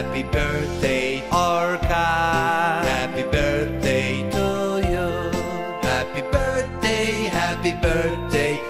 Happy birthday, Orca. Happy birthday to you. Happy birthday, happy birthday.